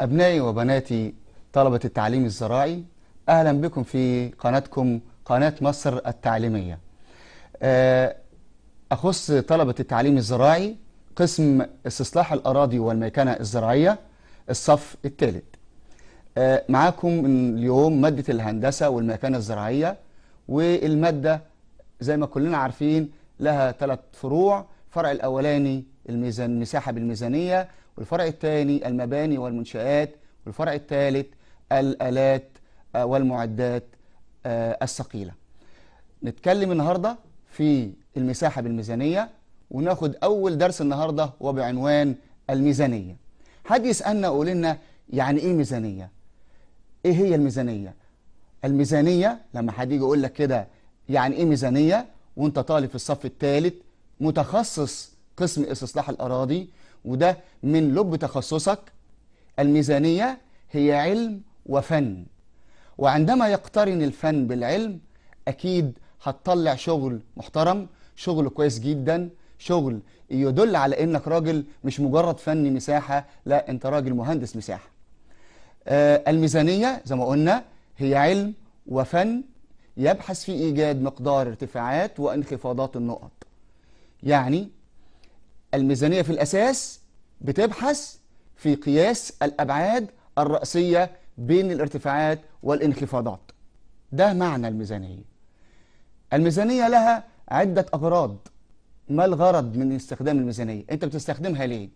أبنائي وبناتي طلبة التعليم الزراعي أهلا بكم في قناتكم قناة مصر التعليمية. آه، أخص طلبة التعليم الزراعي قسم استصلاح الأراضي والميكنة الزراعية الصف الثالث. آه، معاكم اليوم مادة الهندسة والميكنة الزراعية والمادة زي ما كلنا عارفين لها ثلاث فروع. الفرع الأولاني الميزان المساحة بالميزانية والفرع الثاني المباني والمنشآت والفرع الثالث الآلات آه، والمعدات آه، الثقيلة نتكلم النهاردة في المساحة بالميزانية وناخد أول درس النهاردة وبعنوان الميزانية حد يسألنا يقول لنا يعني إيه ميزانية؟ إيه هي الميزانية؟ الميزانية لما حد يجي يقول لك كده يعني إيه ميزانية وأنت طالب في الصف الثالث متخصص قسم استصلاح الأراضي وده من لب تخصصك. الميزانية هي علم وفن. وعندما يقترن الفن بالعلم أكيد هتطلع شغل محترم شغل كويس جدا شغل يدل على إنك راجل مش مجرد فني مساحة لا أنت راجل مهندس مساحة. آه الميزانية زي ما قلنا هي علم وفن يبحث في إيجاد مقدار ارتفاعات وانخفاضات النقط. يعني الميزانية في الأساس بتبحث في قياس الأبعاد الرأسية بين الارتفاعات والانخفاضات. ده معنى الميزانية. الميزانية لها عدة أغراض. ما الغرض من استخدام الميزانية؟ أنت بتستخدمها ليه؟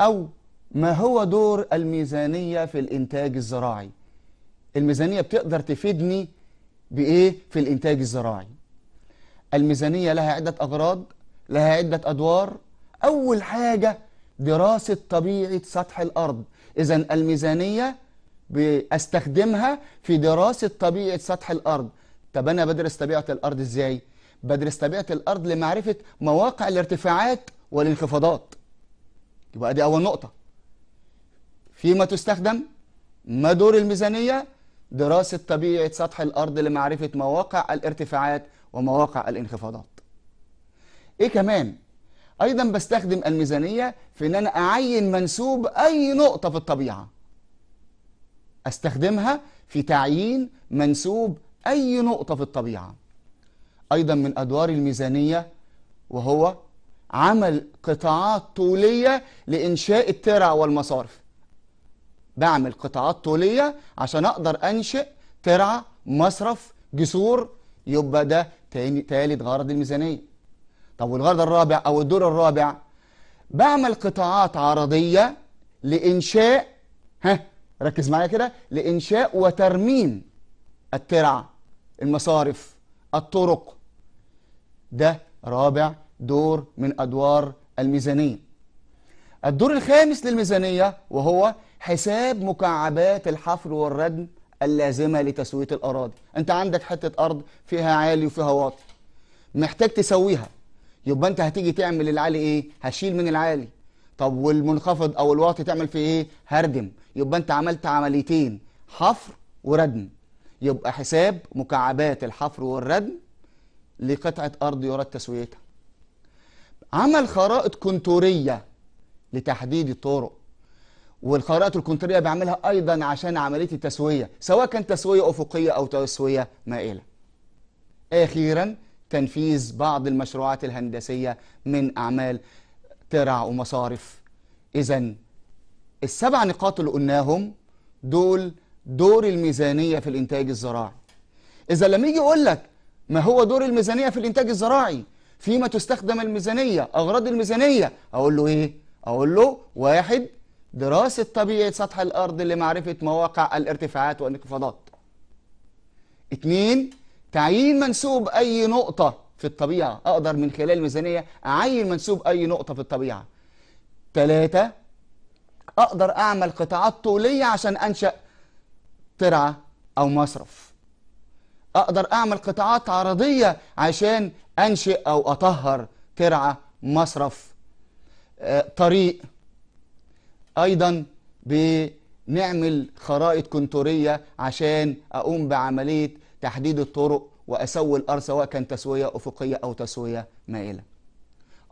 أو ما هو دور الميزانية في الإنتاج الزراعي؟ الميزانية بتقدر تفيدني بإيه؟ في الإنتاج الزراعي. الميزانية لها عدة أغراض لها عدة أدوار. أول حاجة دراسة طبيعة سطح الأرض. إذا الميزانية بستخدمها في دراسة طبيعة سطح الأرض. طب أنا بدرس طبيعة الأرض إزاي؟ بدرس طبيعة الأرض لمعرفة مواقع الارتفاعات والانخفاضات. يبقى دي أول نقطة. فيما تستخدم؟ ما دور الميزانية؟ دراسة طبيعة سطح الأرض لمعرفة مواقع الارتفاعات ومواقع الانخفاضات. إيه كمان؟ أيضا بستخدم الميزانية في أن أنا أعين منسوب أي نقطة في الطبيعة. أستخدمها في تعيين منسوب أي نقطة في الطبيعة. أيضا من أدوار الميزانية وهو عمل قطاعات طولية لإنشاء الترع والمصارف. بعمل قطاعات طولية عشان أقدر أنشئ ترع مصرف جسور يبقى ده تاني تالت غرض الميزانية. طب والغرض الرابع أو الدور الرابع؟ بعمل قطاعات عرضية لإنشاء ها ركز معايا كده لإنشاء وترميم الترع المصارف الطرق. ده رابع دور من أدوار الميزانية. الدور الخامس للميزانية وهو حساب مكعبات الحفر والردم اللازمة لتسوية الأراضي. أنت عندك حتة أرض فيها عالي وفيها واطي. محتاج تسويها. يبقى أنت هتيجي تعمل العالي إيه؟ هشيل من العالي. طب والمنخفض أو الواطي تعمل فيه إيه؟ هردم. يبقى أنت عملت عمليتين حفر وردم. يبقى حساب مكعبات الحفر والردم لقطعة أرض يراد تسويتها. عمل خرائط كونتورية لتحديد الطرق. والخرائط الكونتورية بعملها أيضا عشان عملية التسوية سواء كان تسوية أفقية أو تسوية مائلة. أخيرا تنفيذ بعض المشروعات الهندسية من أعمال ترع ومصارف. إذا السبع نقاط اللي قلناهم دول دور الميزانية في الإنتاج الزراعي. إذا لما يجي يقول لك ما هو دور الميزانية في الإنتاج الزراعي؟ فيما تستخدم الميزانية أغراض الميزانية. أقول له إيه؟ أقول له واحد دراسة طبيعة سطح الأرض لمعرفة مواقع الارتفاعات والانخفاضات. اتنين تعيين منسوب أي نقطة في الطبيعة. أقدر من خلال الميزانية أعين منسوب أي نقطة في الطبيعة. ثلاثة أقدر أعمل قطاعات طولية عشان أنشأ ترعة أو مصرف. أقدر أعمل قطاعات عرضية عشان أنشئ أو أطهر ترعة مصرف. آه، طريق. أيضا بنعمل خرائط كونتورية عشان أقوم بعملية تحديد الطرق وأسوي الأرض سواء كان تسوية أفقية أو تسوية مائلة.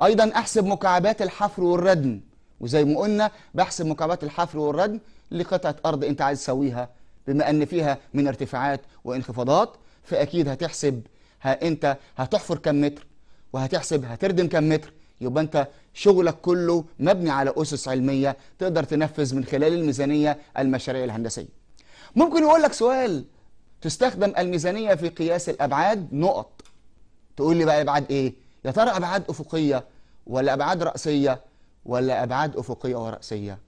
أيضا أحسب مكعبات الحفر والردم. وزي ما قلنا بحسب مكعبات الحفر والردم لقطعة أرض أنت عايز تسويها. بما أن فيها من ارتفاعات وانخفاضات فأكيد هتحسب ها أنت هتحفر كم متر؟ وهتحسب هتردم كم متر؟ يبقى أنت شغلك كله مبني على أسس علمية تقدر تنفذ من خلال الميزانية المشاريع الهندسية. ممكن يقول لك سؤال تستخدم الميزانية في قياس الأبعاد نقط. تقول لي بقى أبعاد إيه؟ يا ترى أبعاد أفقية ولا أبعاد رأسية ولا أبعاد أفقية ورأسية؟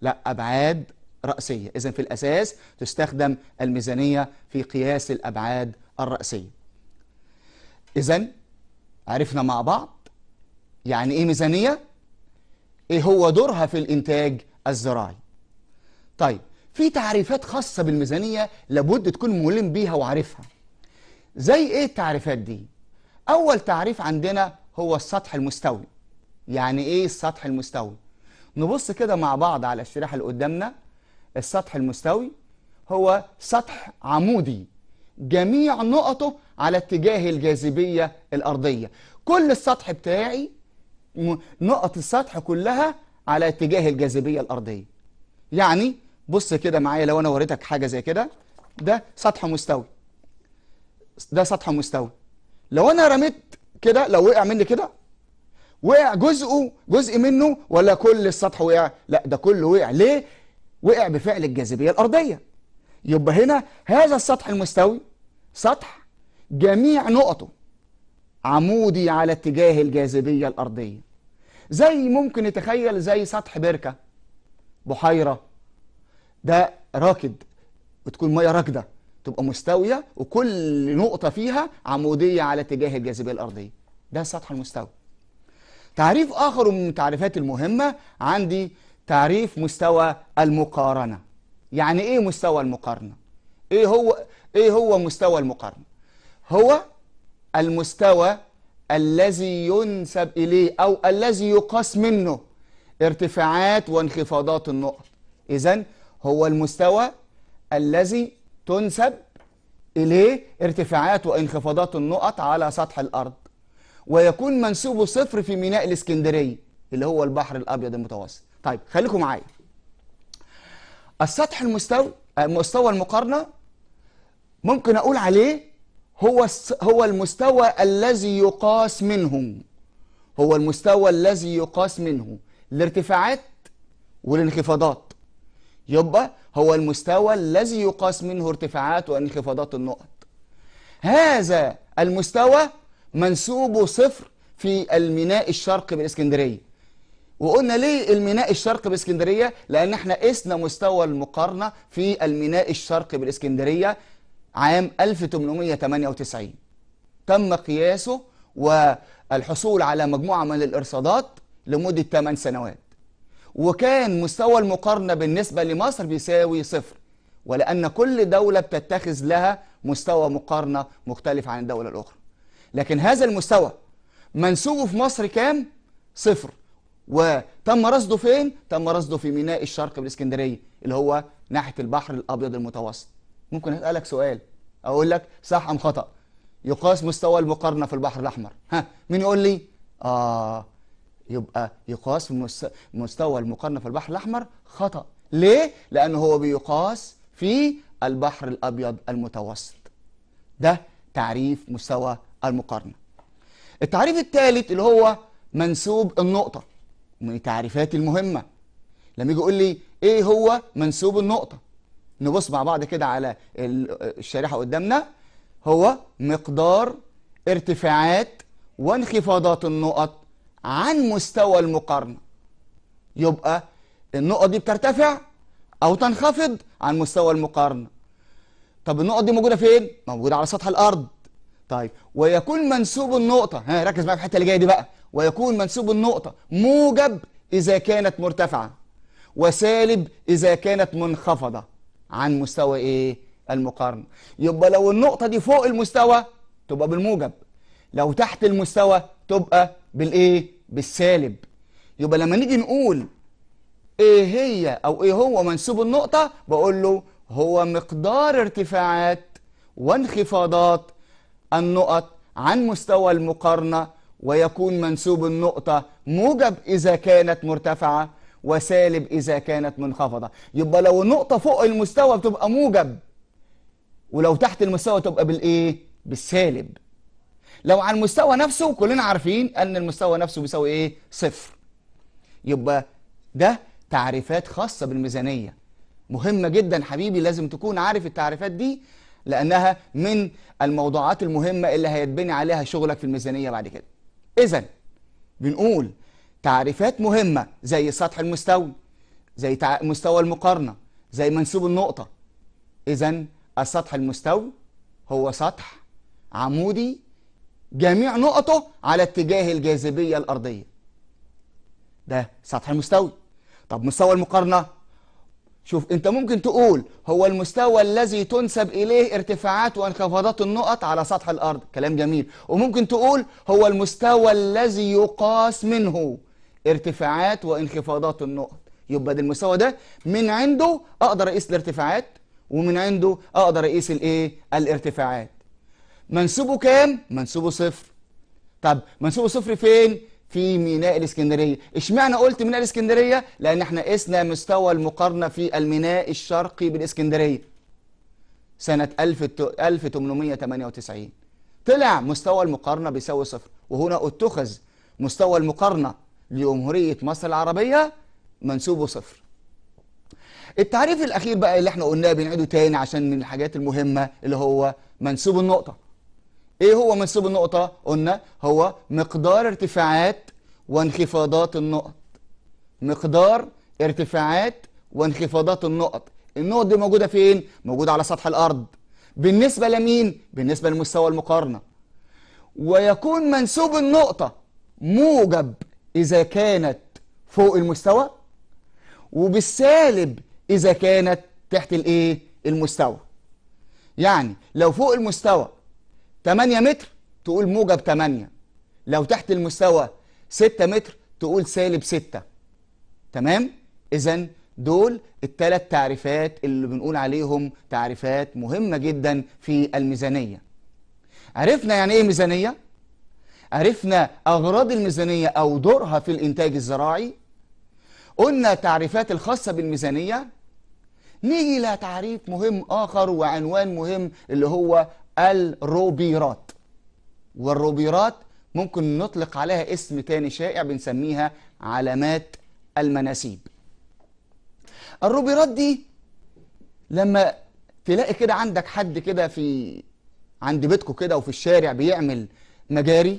لا أبعاد رأسية. إذن في الأساس تستخدم الميزانية في قياس الأبعاد الرأسية. إذن عرفنا مع بعض يعني إيه ميزانية؟ إيه هو دورها في الإنتاج الزراعي؟ طيب في تعريفات خاصة بالميزانية لابد تكون ملم بيها وعارفها. زي إيه التعريفات دي؟ أول تعريف عندنا هو السطح المستوي. يعني إيه السطح المستوي؟ نبص كده مع بعض على الشريحة اللي قدامنا. السطح المستوي هو سطح عمودي. جميع نقطه على اتجاه الجاذبية الأرضية. كل السطح بتاعي نقط السطح كلها على اتجاه الجاذبية الأرضية. يعني بص كده معايا لو أنا وريتك حاجة زي كده ده سطح مستوي. ده سطح مستوي. لو أنا رميت كده لو وقع مني كده وقع جزءه جزء منه ولا كل السطح وقع؟ لا ده كله وقع. ليه؟ وقع بفعل الجاذبية الأرضية. يبقى هنا هذا السطح المستوي سطح جميع نقطه عمودي على اتجاه الجاذبية الأرضية. زي ممكن يتخيل زي سطح بركة بحيرة ده راكد. بتكون مية راكدة تبقى مستوية وكل نقطة فيها عمودية على اتجاه الجاذبية الأرضية. ده السطح المستوي تعريف آخر من التعريفات المهمة عندي تعريف مستوى المقارنة. يعني إيه مستوى المقارنة؟ إيه هو إيه هو مستوى المقارنة؟ هو المستوى الذي ينسب إليه أو الذي يقاس منه ارتفاعات وانخفاضات النقط. إذن هو المستوى الذي تنسب إليه ارتفاعات وانخفاضات النقط على سطح الأرض ويكون منسوبه صفر في ميناء الإسكندرية اللي هو البحر الأبيض المتوسط. طيب خليكم معايا. السطح المستوي مستوى المقارنة ممكن أقول عليه هو هو المستوى الذي يقاس منه. هو المستوى الذي يقاس منه. الارتفاعات والانخفاضات. يبقى هو المستوى الذي يقاس منه ارتفاعات وانخفاضات النقط. هذا المستوى منسوبه صفر في الميناء الشرقي بالإسكندرية. وقلنا ليه الميناء الشرقي باسكندريه لأن إحنا قسنا مستوى المقارنة في الميناء الشرقي بالإسكندرية عام 1898 تم قياسه والحصول على مجموعة من الإرصادات لمدة 8 سنوات. وكان مستوى المقارنة بالنسبة لمصر بيساوي صفر ولأن كل دولة بتتخذ لها مستوى مقارنة مختلف عن الدولة الأخرى. لكن هذا المستوى منسوبه في مصر كام؟ صفر. وتم رصده فين؟ تم رصده في ميناء الشرق بالإسكندرية اللي هو ناحية البحر الأبيض المتوسط. ممكن أسألك سؤال؟ أقول لك صح أم خطأ؟ يقاس مستوى المقارنة في البحر الأحمر. ها مين يقول لي؟ آه يبقى يقاس في مس- مستوى المقارنة في البحر الأحمر خطأ. ليه؟ لأنه هو بيقاس في البحر الأبيض المتوسط. ده تعريف مستوى المقارنة. التعريف الثالث اللي هو منسوب النقطة من التعريفات المهمة. لما يجي يقول لي إيه هو منسوب النقطة؟ نبص مع بعض كده على ال- الشريحة قدامنا. هو مقدار ارتفاعات وانخفاضات النقط عن مستوى المقارنة. يبقى النقط دي بترتفع أو تنخفض عن مستوى المقارنة. طب النقط دي موجودة فين؟ موجودة على سطح الأرض. طيب ويكون منسوب النقطة ها ركز معايا في الحتة اللي جاية دي بقى. ويكون منسوب النقطة موجب إذا كانت مرتفعة وسالب إذا كانت منخفضة. عن مستوى إيه؟ المقارنة. يبقى لو النقطة دي فوق المستوى تبقى بالموجب لو تحت المستوى تبقى بالإيه؟ بالسالب. يبقى لما نيجي نقول إيه هي أو إيه هو منسوب النقطة بقول له هو مقدار ارتفاعات وانخفاضات النقط عن مستوى المقارنة ويكون منسوب النقطة موجب إذا كانت مرتفعة وسالب إذا كانت منخفضة. يبقى لو النقطة فوق المستوى بتبقى موجب ولو تحت المستوى تبقى بالإيه؟ بالسالب. لو على المستوى نفسه كلنا عارفين أن المستوى نفسه بيساوي إيه؟ صفر يبقى ده تعريفات خاصة بالميزانية مهمة جدا حبيبي لازم تكون عارف التعريفات دي لأنها من الموضوعات المهمة اللي هيتبني عليها شغلك في الميزانية بعد كده إذا بنقول تعريفات مهمة زي سطح المستوي زي. مستوى المقارنة زي منسوب النقطة إذا السطح المستوي هو سطح عمودي جميع نقطه على اتجاه الجاذبية الأرضية. ده سطح المستوي طب مستوى المقارنة؟ شوف انت ممكن تقول هو المستوى الذي تنسب إليه ارتفاعات وانخفاضات النقط على سطح الأرض. كلام جميل. وممكن تقول هو المستوى الذي يقاس منه ارتفاعات وانخفاضات النقط. يبقى ده المستوى ده من عنده أقدر أقيس الارتفاعات ومن عنده أقدر أقيس الإيه؟ الارتفاعات. منسوبه كام؟ منسوبه صفر. طب منسوبه صفر فين؟ في ميناء الإسكندرية. اشمعنى قلت ميناء الإسكندرية؟ لأن إحنا قسنا مستوى المقارنة في الميناء الشرقي بالإسكندرية. سنة 1898 طلع مستوى المقارنة بيساوي صفر. وهنا اتخذ مستوى المقارنة لجمهورية مصر العربية منسوبه صفر. التعريف الأخير بقى اللي إحنا قلناه بنعيده تاني عشان من الحاجات المهمة اللي هو منسوب النقطة. إيه هو منسوب النقطة؟ قلنا هو مقدار ارتفاعات وانخفاضات النقط مقدار ارتفاعات وانخفاضات النقط النقط دي موجودة فين؟ موجودة على سطح الأرض بالنسبة لمين؟ بالنسبة لمستوى المقارنة ويكون منسوب النقطة موجب إذا كانت فوق المستوى وبالسالب إذا كانت تحت الإيه؟ المستوى يعني لو فوق المستوى 8 متر تقول موجب 8 لو تحت المستوى 6 متر تقول سالب 6 تمام؟ اذا دول الثلاث تعريفات اللي بنقول عليهم تعريفات مهمة جدا في الميزانية. عرفنا يعني إيه ميزانية؟ عرفنا أغراض الميزانية أو دورها في الإنتاج الزراعي. قلنا التعريفات الخاصة بالميزانية. نيجي لتعريف مهم آخر وعنوان مهم اللي هو الروبيرات. والروبيرات ممكن نطلق عليها اسم تاني شائع بنسميها علامات المناسيب. الروبيرات دي لما تلاقي كده عندك حد كده في عند بيتكم كده وفي الشارع بيعمل مجاري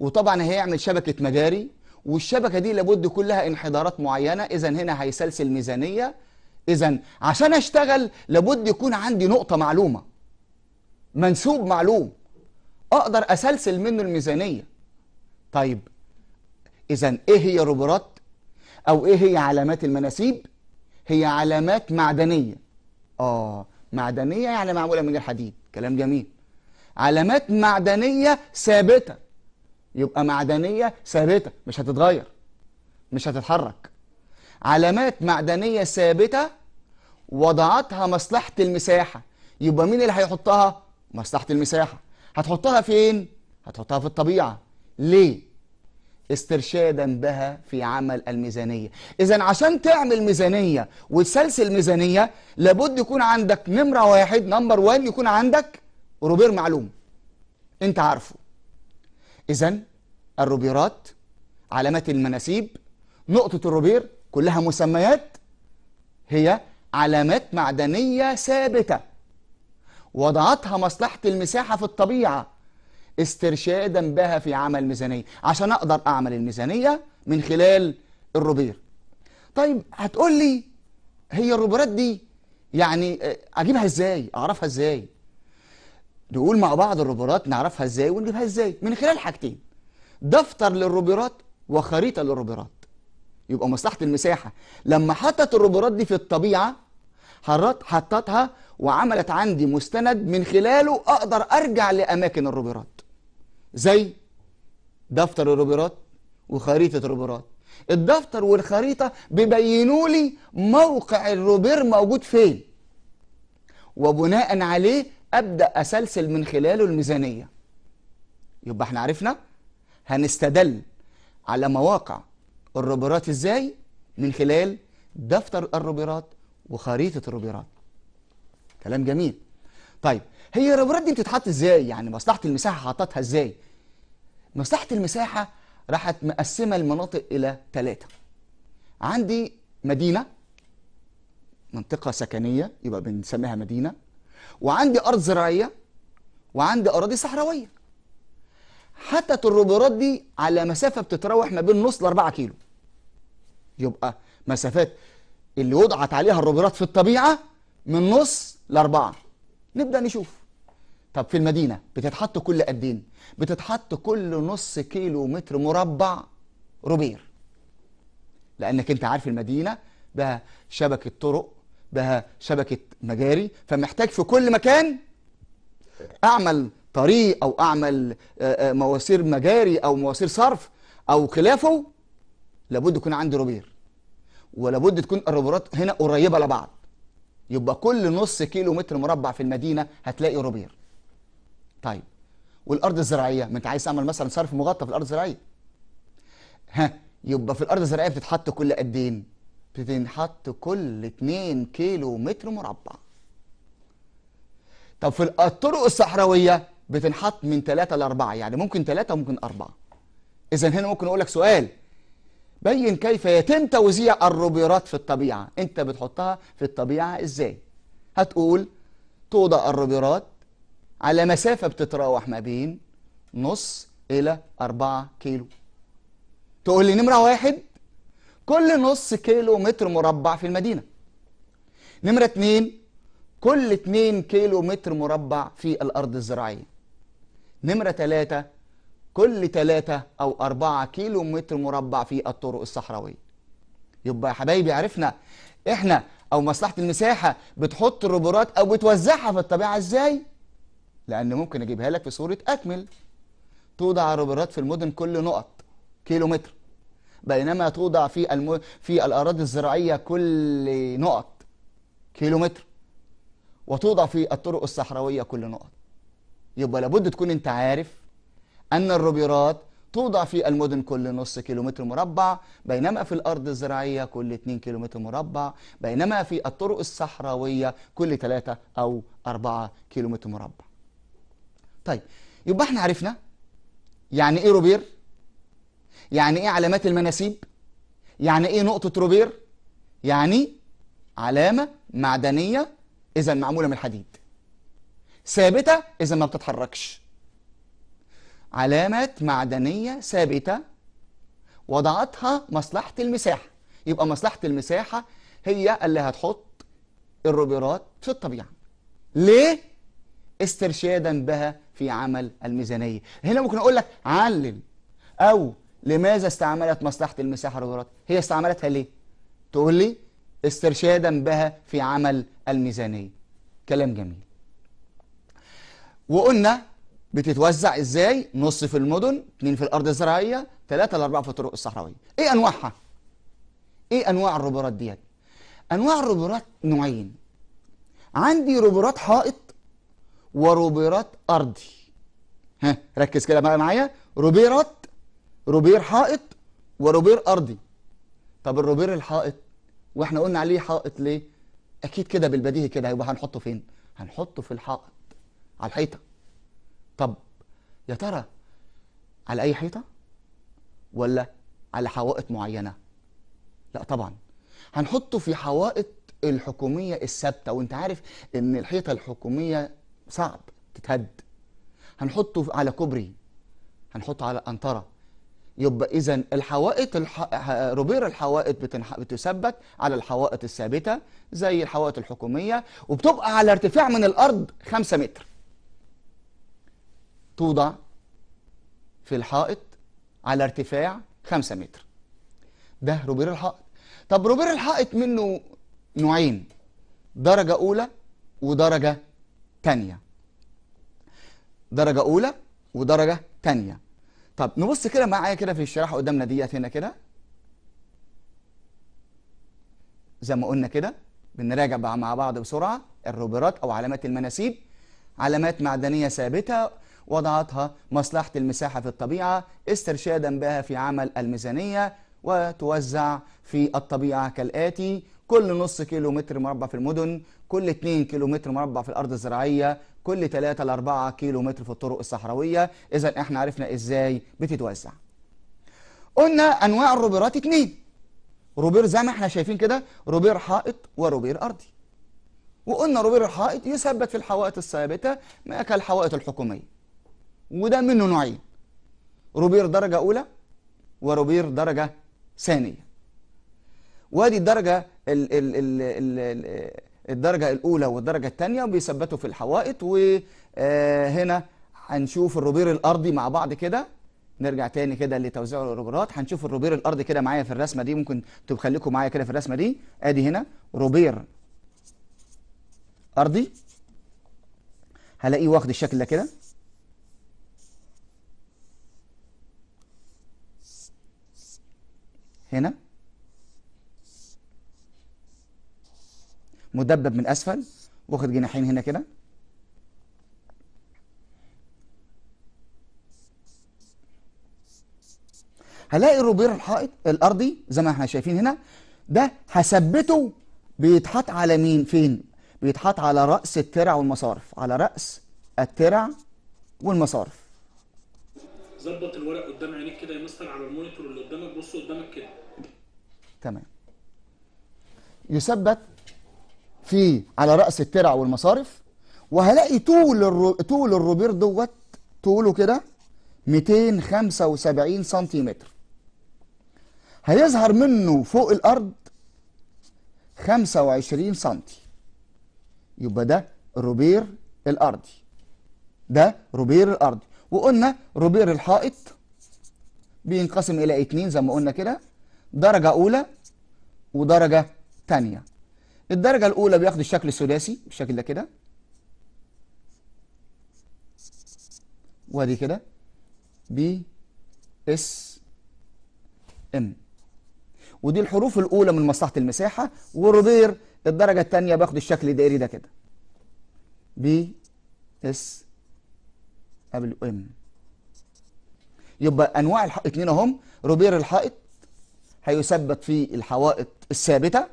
وطبعا هيعمل شبكة مجاري والشبكة دي لابد كلها انحدارات معينة اذا هنا هيسلسل ميزانية. اذا عشان أشتغل لابد يكون عندي نقطة معلومة. منسوب معلوم. أقدر أسلسل منه الميزانية. طيب إذا إيه هي الروبرات أو إيه هي علامات المناسيب؟ هي علامات معدنية. آه معدنية يعني معمولة من الحديد كلام جميل. علامات معدنية ثابتة. يبقى معدنية ثابتة مش هتتغير مش هتتحرك. علامات معدنية ثابتة وضعتها مصلحة المساحة. يبقى مين اللي هيحطها؟ مصلحة المساحة. هتحطها فين؟ هتحطها في الطبيعة. ليه؟ استرشادا بها في عمل الميزانية. إذا عشان تعمل ميزانية وتسلسل ميزانية لابد يكون عندك نمرة واحد نمبر وان يكون عندك روبير معلوم. انت عارفه. إذا الروبيرات علامات المناسيب نقطة الروبير كلها مسميات هي علامات معدنية ثابتة. وضعتها مصلحة المساحة في الطبيعة استرشادا بها في عمل ميزانية عشان أقدر أعمل الميزانية من خلال الروبير. طيب هتقول لي هي الروبيرات دي يعني أجيبها إزاي؟ أعرفها إزاي؟ نقول مع بعض الروبيرات نعرفها إزاي ونجيبها إزاي؟ من خلال حاجتين دفتر للروبيرات وخريطة للروبيرات. يبقى مصلحة المساحة. لما حطت الروبيرات دي في الطبيعة حطتها وعملت عندي مستند من خلاله أقدر أرجع لأماكن الروبيرات زي دفتر الروبيرات وخريطة الروبيرات الدفتر والخريطة بيبينوا لي موقع الروبير موجود فين. وبناء عليه أبدأ أسلسل من خلاله الميزانية. يبقى إحنا عرفنا هنستدل على مواقع الروبيرات إزاي؟ من خلال دفتر الروبيرات وخريطة الروبيرات كلام جميل. طيب هي الروبيرات دي بتتحط إزاي؟ يعني مصلحة المساحة حطتها إزاي؟ مصلحة المساحة راحت مقسمة المناطق إلى ثلاثة عندي مدينة منطقة سكنية يبقى بنسميها مدينة. وعندي أرض زراعية وعندي أراضي صحراوية. حتى الروبيرات دي على مسافة بتتراوح ما بين نص ل 4 كيلو. يبقى مسافات اللي وضعت عليها الروبيرات في الطبيعة من نص لأربعة نبدأ نشوف. طب في المدينة بتتحط كل قد إيه؟ بتتحط كل نص كيلو متر مربع روبير لأنك أنت عارف المدينة بها شبكة طرق بها شبكة مجاري فمحتاج في كل مكان أعمل طريق أو أعمل آه، آه، مواسير مجاري أو مواسير صرف أو خلافة لابد يكون عندي روبير ولابد تكون الروبيرات هنا قريبة لبعض. يبقى كل نص كيلو متر مربع في المدينة هتلاقي روبير. طيب والأرض الزراعية ما أنت عايز تعمل مثلا صرف مغطى في الأرض الزراعية. ها يبقى في الأرض الزراعية بتتحط كل قد إيه؟ بتنحط كل 2 كيلو متر مربع. طب في الطرق الصحراوية بتنحط من 3 ل 4 يعني ممكن 3 وممكن 4 إذا هنا ممكن أقول لك سؤال. بين كيف يتم توزيع الروبيرات في الطبيعة. انت بتحطها في الطبيعة إزاي؟ هتقول توضع الروبيرات على مسافة بتتراوح ما بين نص إلى أربعة كيلو. تقول لي نمرة واحد كل نص كيلو متر مربع في المدينة. نمرة اتنين كل اتنين كيلو متر مربع في الأرض الزراعية. نمرة تلاتة كل تلاتة أو أربعة كيلو متر مربع في الطرق الصحراوية. يبقى يا حبايبي عرفنا إحنا أو مصلحة المساحة بتحط الروبورات أو بتوزعها في الطبيعة إزاي؟ لأن ممكن أجيبها لك في صورة أكمل. توضع الروبورات في المدن كل نقط كيلو متر بينما توضع في الم... في الأراضي الزراعية كل نقط كيلو متر وتوضع في الطرق الصحراوية كل نقط. يبقى لابد تكون أنت عارف أن الروبيرات توضع في المدن كل نص كيلومتر مربع بينما في الأرض الزراعية كل 2 كيلومتر مربع بينما في الطرق الصحراوية كل 3 أو 4 كيلومتر مربع. طيب يبقى إحنا عرفنا يعني إيه روبير؟ يعني إيه علامات المناسيب؟ يعني إيه نقطة روبير؟ يعني علامة معدنية إذا معمولة من الحديد. ثابتة إذا ما بتتحركش. علامات معدنية ثابتة وضعتها مصلحة المساحة. يبقى مصلحة المساحة هي اللي هتحط الروبيرات في الطبيعة. ليه؟ استرشادا بها في عمل الميزانية. هنا ممكن أقول لك علل. أو لماذا استعملت مصلحة المساحة الروبيرات هي استعملتها ليه؟ تقول لي استرشادا بها في عمل الميزانية. كلام جميل. وقلنا بتتوزع إزاي؟ نص في المدن اتنين في الأرض الزراعية ثلاثة لأربعة في الطرق الصحراوية. إيه أنواعها؟ إيه أنواع الروبورات ديت؟ أنواع الروبورات نوعين. عندي روبورات حائط وروبيرات أرضي. ها ركز كده بقى معايا. روبيرات روبير حائط وروبير أرضي. طب الروبير الحائط وإحنا قلنا عليه حائط ليه؟ أكيد كده بالبديهي كده هيبقى هنحطه فين؟ هنحطه في الحائط على الحيطة. طب يا ترى على أي حيطة ولا على حوائط معينة؟ لا طبعا. هنحطه في حوائط الحكومية الثابتة وأنت عارف إن الحيطة الحكومية صعب تتهد. هنحطه على كوبري هنحطه على قنطره يبقى إذا الحوائط الح... روبير الحوائط بتنح... بتثبت على الحوائط الثابتة زي الحوائط الحكومية وبتبقى على ارتفاع من الأرض 5 متر. توضع في الحائط على ارتفاع 5 متر. ده روبير الحائط. طب روبير الحائط منه نوعين درجة أولى ودرجة تانية. درجة أولى ودرجة تانية. طب نبص كده معايا كده في الشريحة قدامنا ديت هنا كده. زي ما قلنا كده بنراجع مع بعض بسرعة الروبيرات أو علامات المناسيب. علامات معدنية ثابتة وضعتها مصلحة المساحة في الطبيعة استرشادا بها في عمل الميزانية وتوزع في الطبيعة كالآتي. كل نص كيلو متر مربع في المدن كل 2 كيلو متر مربع في الأرض الزراعية كل 3 ل 4 كيلو متر في الطرق الصحراوية. إذا إحنا عرفنا إزاي بتتوزع. قلنا أنواع الروبيرات اتنين. روبير زي ما إحنا شايفين كده روبير حائط وروبير أرضي. وقلنا روبير الحائط يثبت في الحوائط الثابتة كالحوائط الحكومية. وده منه نوعين. روبير درجة أولى وروبير درجة ثانية. وادي الدرجة ال ال ال ال ال الدرجة الأولى والدرجة الثانية بيثبتوا في الحوائط وهنا هنشوف الروبير الأرضي مع بعض كده. نرجع تاني كده لتوزيع الروبيرات هنشوف الروبير الأرضي كده معايا في الرسمة دي. ممكن تخليكم معايا كده في الرسمة دي. أدي هنا روبير أرضي. هلاقيه واخد الشكل ده كده. هنا. مدبب من أسفل. واخد جناحين هنا كده. هلاقي الروبير الحائط الأرضي زي ما إحنا شايفين هنا. ده هثبته بيتحط على مين؟ فين؟ بيتحط على رأس الترع والمصارف. على رأس الترع والمصارف. ظبط الورق قدام عينيك كده يا مستر على ال monitor اللي قدامك. بص قدامك كده. تمام. يثبت في على رأس الترع والمصارف وهلاقي طول الرو... طول الروبير دوت طوله كده 275 سنتيمتر. هيظهر منه فوق الأرض 25 سنتي. يبقى ده روبير الأرضي. ده روبير الأرضي. وقلنا روبير الحائط بينقسم إلى اتنين زي ما قلنا كده. درجة أولى ودرجة تانية. الدرجة الأولى بياخد الشكل السداسي بالشكل ده كده. وادي كده. BSM ودي الحروف الأولى من مصلحة المساحة. وروبير الدرجة التانية باخد الشكل الدائري ده كده. BS قبل M يبقى أنواع الحائط اتنين أهم. روبير الحائط هيثبت في الحوائط الثابتة.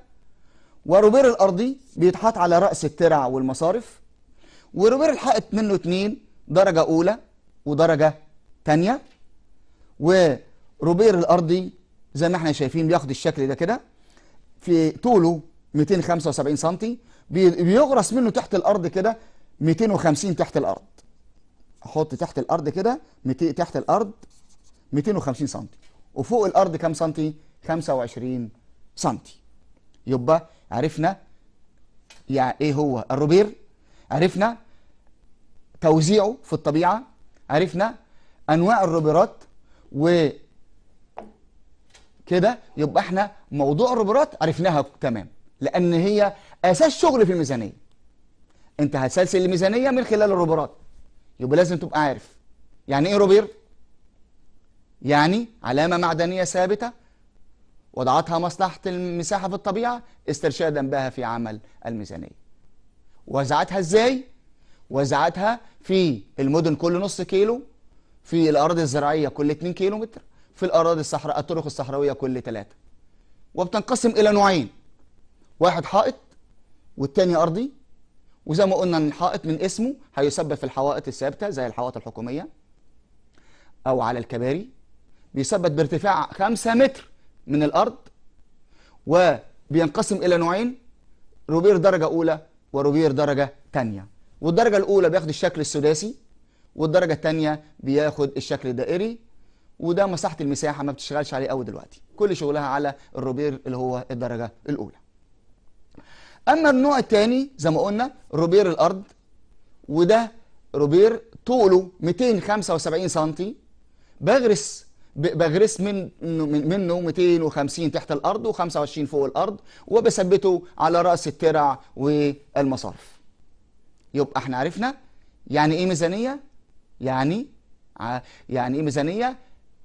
وروبير الأرضي بيتحط على رأس الترع والمصارف وروبير الحائط منه اتنين درجة أولى ودرجة تانية. وروبير الأرضي زي ما إحنا شايفين بياخد الشكل ده كده في طوله 275 سم بيغرس منه تحت الأرض كده 250 تحت الأرض. أحط تحت الأرض كده 200 تحت الأرض 250 سم وفوق الأرض كام سنتي؟ 25 سم يبقى عرفنا يعني إيه هو؟ الروبير. عرفنا توزيعه في الطبيعة. عرفنا أنواع الروبيرات. و كده يبقى إحنا موضوع الروبيرات عرفناها تمام. لأن هي أساس شغل في الميزانية. أنت هتسلسل الميزانية من خلال الروبيرات. يبقى لازم تبقى عارف. يعني إيه روبير؟ يعني علامة معدنية ثابتة وضعتها مصلحة المساحة في الطبيعة استرشادا بها في عمل الميزانية. وزعتها إزاي؟ وزعتها في المدن كل نص كيلو في الأراضي الزراعية كل 2 كيلو متر في الأراضي الصحراء الطرق الصحراوية كل 3 وبتنقسم إلى نوعين واحد حائط والتاني أرضي. وزي ما قلنا الحائط من اسمه هيثبت في الحوائط الثابتة زي الحوائط الحكومية أو على الكباري. بيثبت بارتفاع 5 متر من الأرض وبينقسم إلى نوعين روبير درجة أولى وروبير درجة ثانية والدرجة الأولى بياخد الشكل السداسي والدرجة الثانية بياخد الشكل الدائري وده مساحة المساحة ما بتشتغلش عليه قوي دلوقتي. كل شغلها على الروبير اللي هو الدرجة الأولى. أما النوع الثاني زي ما قلنا روبير الأرض وده روبير طوله 275 سم بغرس بغرس من منه 250 تحت الأرض و25 فوق الأرض وبثبته على رأس الترع والمصارف. يبقى إحنا عرفنا يعني إيه ميزانية؟ يعني يعني إيه ميزانية؟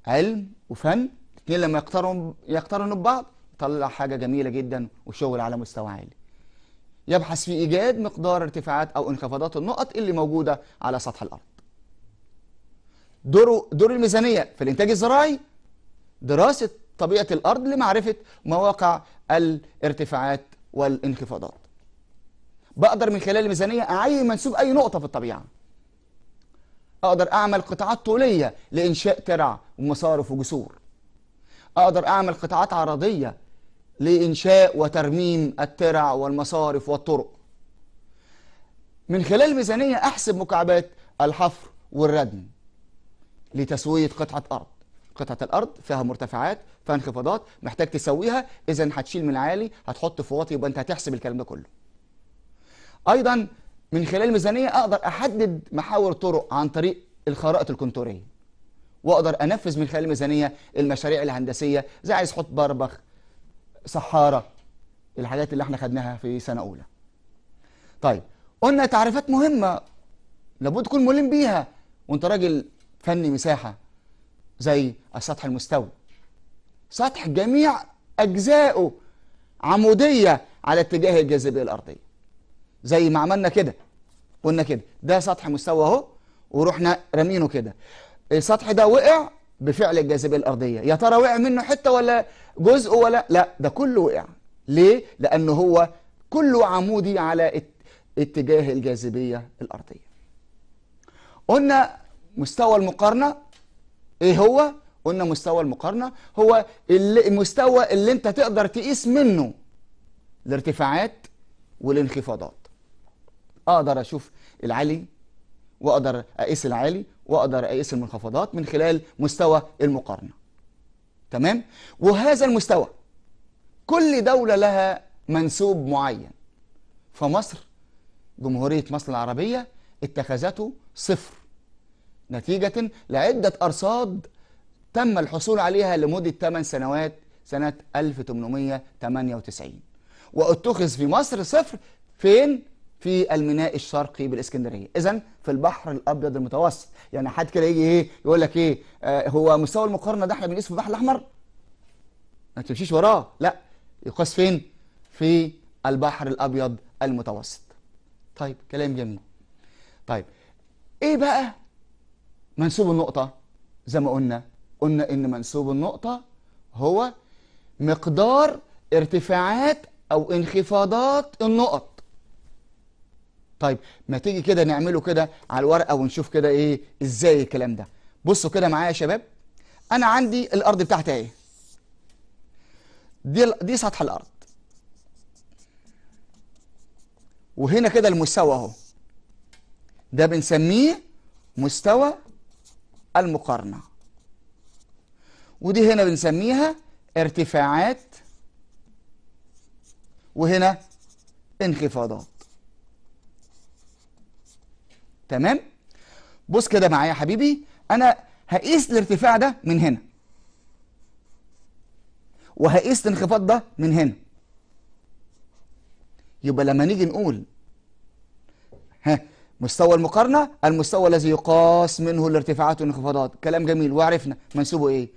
علم وفن. الاثنين لما يقترنوا يقترنوا ببعض يطلع حاجة جميلة جدا وشغل على مستوى عالي. يبحث في إيجاد مقدار ارتفاعات أو انخفاضات النقط اللي موجودة على سطح الأرض. دور دور الميزانية في الإنتاج الزراعي دراسة طبيعة الأرض لمعرفة مواقع الارتفاعات والانخفاضات. بقدر من خلال الميزانية أعين منسوب أي نقطة في الطبيعة. أقدر أعمل قطاعات طولية لإنشاء ترع ومصارف وجسور. أقدر أعمل قطاعات عرضية لإنشاء وترميم الترع والمصارف والطرق. من خلال الميزانية أحسب مكعبات الحفر والردم. لتسوية قطعة أرض. قطعة الأرض فيها مرتفعات فيها انخفاضات محتاج تسويها إذا هتشيل من العالي هتحط في واطي يبقى أنت هتحسب الكلام ده كله. أيضا من خلال الميزانية أقدر أحدد محاور طرق عن طريق الخرائط الكونتورية وأقدر أنفذ من خلال الميزانية المشاريع الهندسية زي عايز أحط بربخ صحارة الحاجات اللي إحنا خدناها في سنة أولى. طيب قلنا تعريفات مهمة لابد تكون ملم بيها وأنت راجل فني مساحة زي السطح المستوي. سطح جميع أجزائه عمودية على اتجاه الجاذبية الأرضية. زي ما عملنا كده قلنا كده ده سطح مستوى أهو ورحنا رامينه كده. السطح ده وقع بفعل الجاذبية الأرضية. يا ترى وقع منه حتة ولا جزء ولا؟ لا ده كله وقع. ليه؟ لأنه هو كله عمودي على ات- اتجاه الجاذبية الأرضية. قلنا مستوى المقارنة؟ إيه هو؟ قلنا مستوى المقارنة هو المستوى اللي أنت تقدر تقيس منه الارتفاعات والانخفاضات. أقدر أشوف العالي وأقدر أقيس العالي وأقدر أقيس المنخفضات من خلال مستوى المقارنة. تمام؟ وهذا المستوى كل دولة لها منسوب معين. فمصر جمهورية مصر العربية اتخذته صفر. نتيجة لعدة أرصاد تم الحصول عليها لمدة 8 سنوات سنة 1898 وأتخذ في مصر صفر فين؟ في الميناء الشرقي بالإسكندرية، اذا في البحر الأبيض المتوسط، يعني حد كده يجي إيه يقول لك إيه آه هو مستوى المقارنة ده إحنا بنقيسه في البحر الأحمر؟ ما تمشيش وراه، لا يقاس فين؟ في البحر الأبيض المتوسط. طيب كلام جميل. طيب إيه بقى منسوب النقطة؟ زي ما قلنا قلنا إن منسوب النقطة هو مقدار ارتفاعات أو انخفاضات النقط. طيب ما تيجي كده نعمله كده على الورقة ونشوف كده إيه إزاي الكلام ده. بصوا كده معايا يا شباب أنا عندي الأرض بتاعتي أهي. دي دي سطح الأرض. وهنا كده المستوى أهو. ده بنسميه مستوى المقارنة. ودي هنا بنسميها ارتفاعات وهنا انخفاضات. تمام؟ بص كده معايا يا حبيبي أنا هقيس الارتفاع ده من هنا. وهقيس الانخفاض ده من هنا. يبقى لما نيجي نقول ها مستوى المقارنة المستوى الذي يقاس منه الارتفاعات والانخفاضات. كلام جميل وعرفنا منسوبه إيه.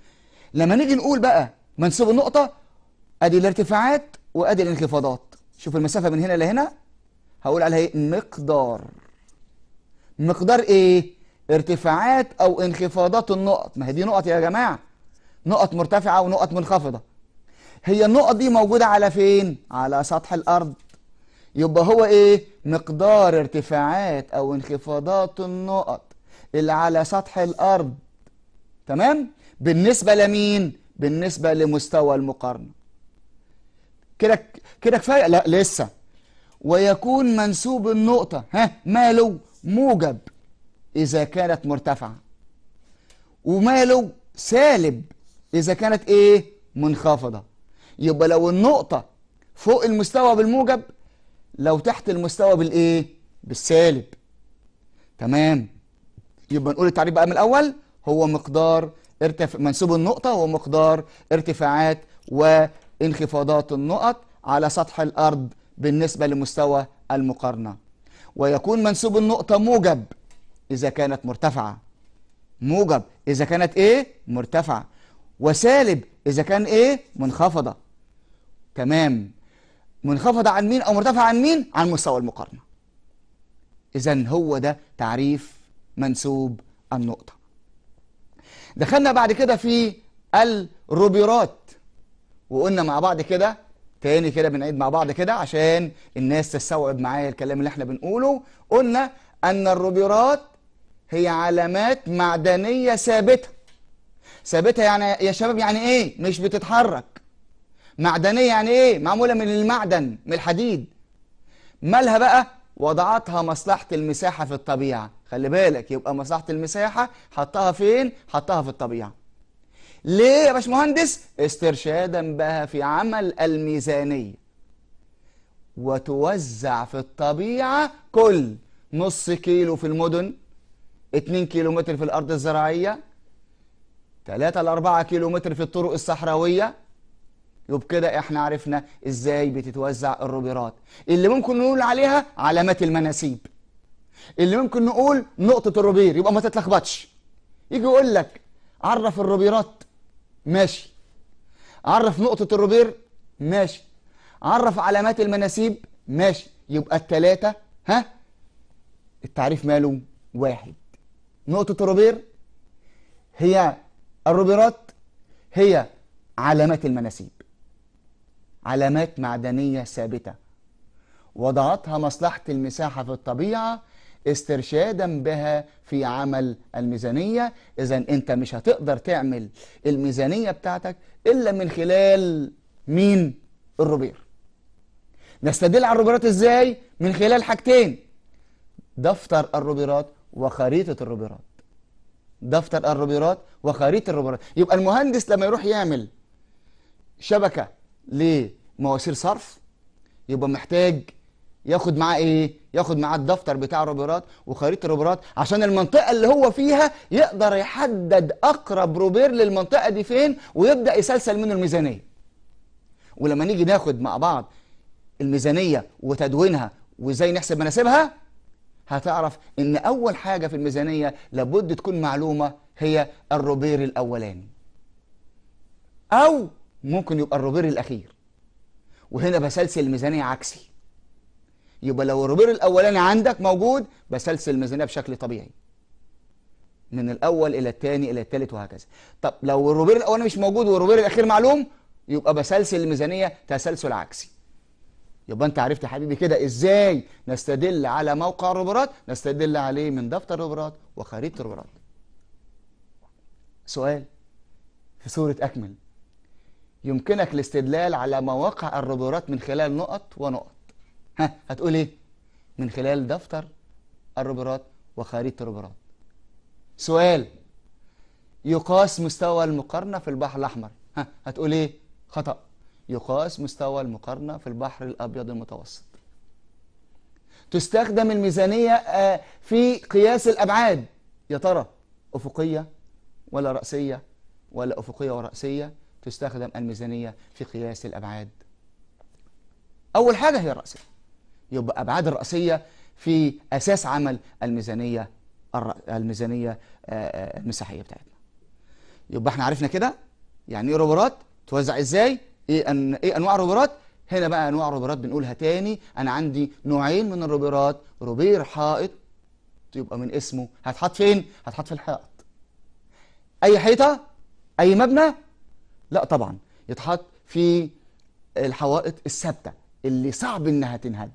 لما نيجي نقول بقى منسوب النقطة أدي الارتفاعات وأدي الانخفاضات. شوف المسافة من هنا لهنا هقول عليها إيه؟ مقدار. مقدار إيه؟ ارتفاعات أو انخفاضات النقط. ما هي دي نقط يا جماعة. نقط مرتفعة ونقط منخفضة. هي النقط دي موجودة على فين؟ على سطح الأرض. يبقى هو إيه؟ مقدار ارتفاعات أو انخفاضات النقط اللي على سطح الأرض. تمام؟ بالنسبة لمين؟ بالنسبة لمستوى المقارنة. كده كده كفاية؟ لا لسه. ويكون منسوب النقطة ها ماله؟ موجب إذا كانت مرتفعة. وماله؟ سالب إذا كانت إيه؟ منخفضة. يبقى لو النقطة فوق المستوى بالموجب لو تحت المستوى بالإيه؟ بالسالب. تمام. يبقى نقول التعريف بقى من الأول هو مقدار ارتف... منسوب النقطة هو مقدار ارتفاعات وانخفاضات النقط على سطح الأرض بالنسبة لمستوى المقارنة. ويكون منسوب النقطة موجب إذا كانت مرتفعة. موجب إذا كانت إيه؟ مرتفعة. وسالب إذا كان إيه؟ منخفضة. تمام. منخفضة عن مين أو مرتفعة عن مين؟ عن مستوى المقارنة. إذا هو ده تعريف منسوب النقطة. دخلنا بعد كده في الروبيرات وقلنا مع بعض كده تاني كده بنعيد مع بعض كده عشان الناس تستوعب معايا الكلام اللي إحنا بنقوله. قلنا أن الروبيرات هي علامات معدنية ثابتة. ثابتة يعني يا شباب يعني إيه؟ مش بتتحرك. معدنية يعني إيه؟ معمولة من المعدن من الحديد. مالها بقى؟ وضعتها مصلحة المساحة في الطبيعة. خلي بالك يبقى مصلحة المساحة حطها فين؟ حطها في الطبيعة. ليه يا باشمهندس؟ استرشادا بها في عمل الميزانية. وتوزع في الطبيعة كل نص كيلو في المدن 2 كيلو متر في الأرض الزراعية 3 ل 4 كيلو متر في الطرق الصحراوية يبقى كده إحنا عرفنا إزاي بتتوزع الروبيرات. اللي ممكن نقول عليها علامات المناسيب. اللي ممكن نقول نقطة الروبير يبقى ما تتلخبطش. يجي يقول لك عرف الروبيرات ماشي. عرف نقطة الروبير ماشي. عرف علامات المناسيب ماشي. يبقى التلاتة ها؟ التعريف ماله؟ واحد. نقطة الروبير هي الروبيرات هي علامات المناسيب. علامات معدنية ثابتة. وضعتها مصلحة المساحة في الطبيعة استرشادا بها في عمل الميزانية. إذا أنت مش هتقدر تعمل الميزانية بتاعتك إلا من خلال مين؟ الروبير. نستدل على الروبيرات إزاي؟ من خلال حاجتين دفتر الروبيرات وخريطة الروبيرات. دفتر الروبيرات وخريطة الروبيرات. يبقى المهندس لما يروح يعمل شبكة لمواسير صرف يبقى محتاج ياخد معاه إيه؟ ياخد معاه الدفتر بتاع الروبيرات وخريطة الروبيرات عشان المنطقة اللي هو فيها يقدر يحدد أقرب روبير للمنطقة دي فين ويبدأ يسلسل منه الميزانية. ولما نيجي ناخد مع بعض الميزانية وتدوينها وإزاي نحسب مناسبها هتعرف إن أول حاجة في الميزانية لابد تكون معلومة هي الروبير الأولاني. أو ممكن يبقى الروبير الأخير. وهنا بسلسل الميزانية عكسي. يبقى لو الروبير الأولاني عندك موجود بسلسل الميزانية بشكل طبيعي. من الأول إلى الثاني إلى الثالث وهكذا. طب لو الروبير الأولاني مش موجود والروبير الأخير معلوم يبقى بسلسل الميزانية تسلسل عكسي. يبقى أنت عرفت يا حبيبي كده إزاي نستدل على موقع الروبيرات؟ نستدل عليه من دفتر الروبيرات وخريطة الروبيرات. سؤال في سوره أكمل. يمكنك الاستدلال على مواقع الروبيرات من خلال نقط ونقط. ها هتقول إيه؟ من خلال دفتر الروبيرات وخريطة الروبيرات سؤال يقاس مستوى المقارنة في البحر الأحمر. ها هتقول إيه؟ خطأ. يقاس مستوى المقارنة في البحر الأبيض المتوسط. تستخدم الميزانية آه، في قياس الأبعاد. يا ترى أفقية ولا رأسية؟ ولا أفقية ورأسية؟ تستخدم الميزانية في قياس الأبعاد. أول حاجة هي الراسيه يبقى أبعاد الرأسية في أساس عمل الميزانية الر- الميزانية آه، آه، المساحية بتاعتنا. يبقى إحنا عرفنا كده؟ يعني إيه روبرات توزع إزاي؟ إيه. إيه أنواع الروبرات هنا بقى أنواع الروبرات بنقولها تاني. أنا عندي نوعين من الروبرات روبير حائط يبقى من اسمه هتحط فين؟ هتحط في الحائط. أي حيطة؟ أي مبنى؟ لا طبعا يتحط في الحوائط الثابتة اللي صعب إنها تنهد.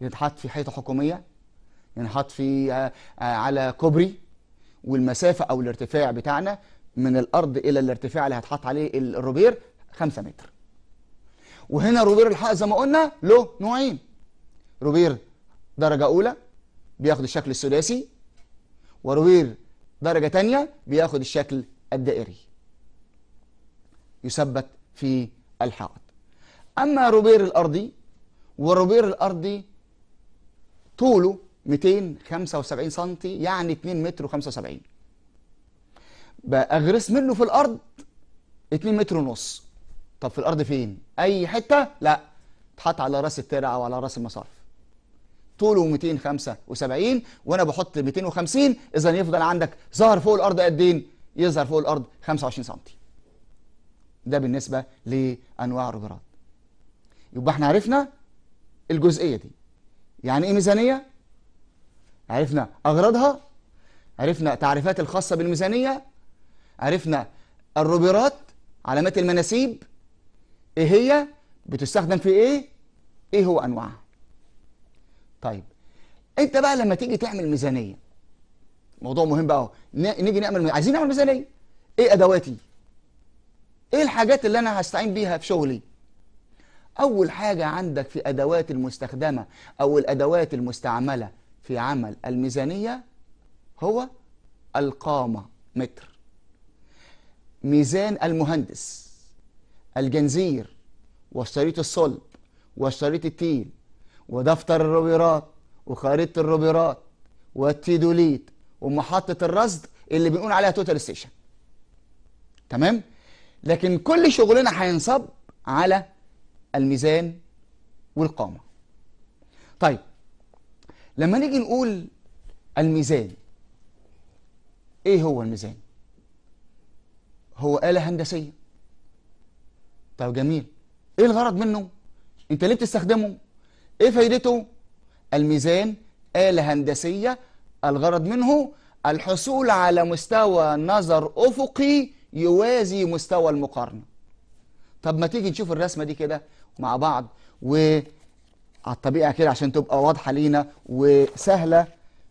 يتحط في حيطة حكومية ينحط في آه، آه، على كوبري والمسافة أو الارتفاع بتاعنا من الأرض إلى الارتفاع اللي هتحط عليه الروبير 5 متر. وهنا روبير الحائط زي ما قلنا له نوعين. روبير درجة أولى بياخد الشكل الثلاثي وروبير درجة تانية بياخد الشكل الدائري. يثبت في الحائط. أما روبير الأرضي والروبير الأرضي طوله 275 سم يعني 2 متر و75 بأغرس منه في الأرض 2 متر ونص. طب في الأرض فين؟ أي حتة؟ لا تحط على رأس الترع أو على رأس المصارف طوله 275 وأنا بحط 250 اذا يفضل عندك ظهر فوق الأرض قد إيه؟ يظهر فوق الأرض 25 سم ده بالنسبة لأنواع الروبرات يبقى إحنا عرفنا الجزئية دي. يعني إيه ميزانية؟ عرفنا أغراضها عرفنا تعريفات الخاصة بالميزانية عرفنا الروبرات علامات المناسيب إيه هي بتستخدم في إيه إيه هو أنواعها. طيب أنت بقى لما تيجي تعمل ميزانية موضوع مهم بقى نيجي نعمل عايزين نعمل ميزانية. إيه أدواتي؟ إيه الحاجات اللي أنا هستعين بيها في شغلي؟ أول حاجة عندك في أدوات المستخدمة أو الأدوات المستعملة في عمل الميزانية هو القامة متر. ميزان المهندس الجنزير وشريط الصلب وشريط التيل ودفتر الروبيرات وخريطة الروبيرات والتيودوليت ومحطة الرصد اللي بنقول عليها total station تمام؟ لكن كل شغلنا هينصب على الميزان والقامة. طيب لما نيجي نقول الميزان إيه هو الميزان؟ هو آلة هندسية. طب جميل. إيه الغرض منه؟ أنت ليه بتستخدمه؟ إيه فايدته؟ الميزان آلة هندسية الغرض منه الحصول على مستوى نظر أفقي يوازي مستوى المقارنة. طب ما تيجي نشوف الرسمة دي كده مع بعض وعلى الطبيعة كده عشان تبقى واضحة لينا وسهلة